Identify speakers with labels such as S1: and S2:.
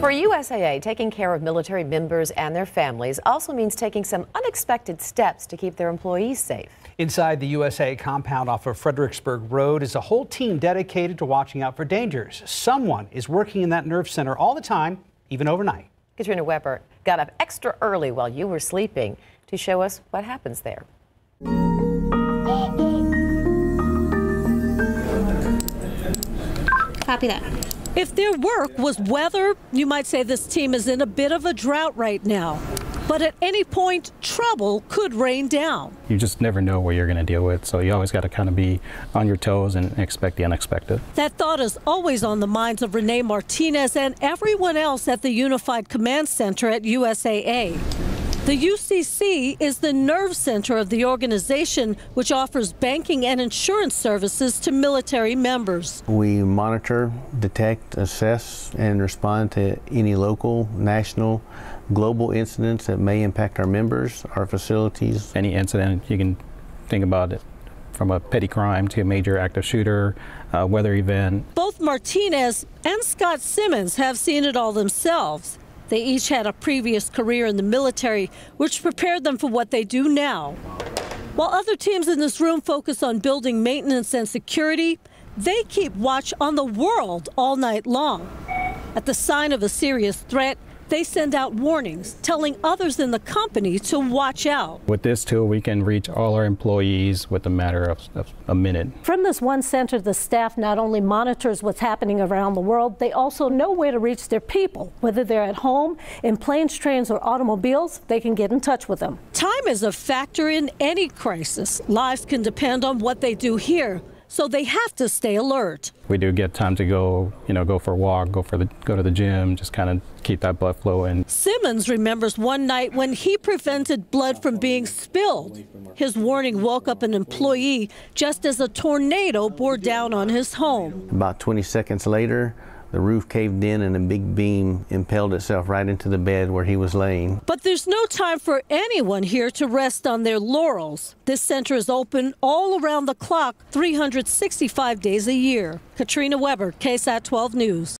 S1: For USAA, taking care of military members and their families also means taking some unexpected steps to keep their employees safe.
S2: Inside the USAA compound off of Fredericksburg Road is a whole team dedicated to watching out for dangers. Someone is working in that nerve center all the time, even overnight.
S1: Katrina Weber got up extra early while you were sleeping to show us what happens there.
S3: Copy that.
S4: If their work was weather, you might say this team is in a bit of a drought right now. But at any point, trouble could rain down.
S5: You just never know what you're going to deal with, so you always got to kind of be on your toes and expect the unexpected.
S4: That thought is always on the minds of Renee Martinez and everyone else at the Unified Command Center at USAA. The UCC is the nerve center of the organization, which offers banking and insurance services to military members.
S6: We monitor, detect, assess, and respond to any local, national, global incidents that may impact our members, our facilities.
S5: Any incident, you can think about it from a petty crime to a major active shooter, uh, weather event.
S4: Both Martinez and Scott Simmons have seen it all themselves. They each had a previous career in the military, which prepared them for what they do now. While other teams in this room focus on building maintenance and security, they keep watch on the world all night long. At the sign of a serious threat, they send out warnings telling others in the company to watch out.
S5: With this tool, we can reach all our employees with a matter of, of, a minute.
S7: From this one center, the staff not only monitors what's happening around the world, they also know where to reach their people. Whether they're at home, in planes, trains, or automobiles, they can get in touch with them.
S4: Time is a factor in any crisis. Lives can depend on what they do here so they have to stay alert.
S5: We do get time to go, you know, go for a walk, go for the go to the gym, just kind of keep that blood flowing.
S4: Simmons remembers one night when he prevented blood from being spilled. His warning woke up an employee just as a tornado bore down on his home.
S6: About 20 seconds later, the roof caved in and a big beam impaled itself right into the bed where he was laying.
S4: But there's no time for anyone here to rest on their laurels. This center is open all around the clock, 365 days a year. Katrina Weber, KSAT 12 News.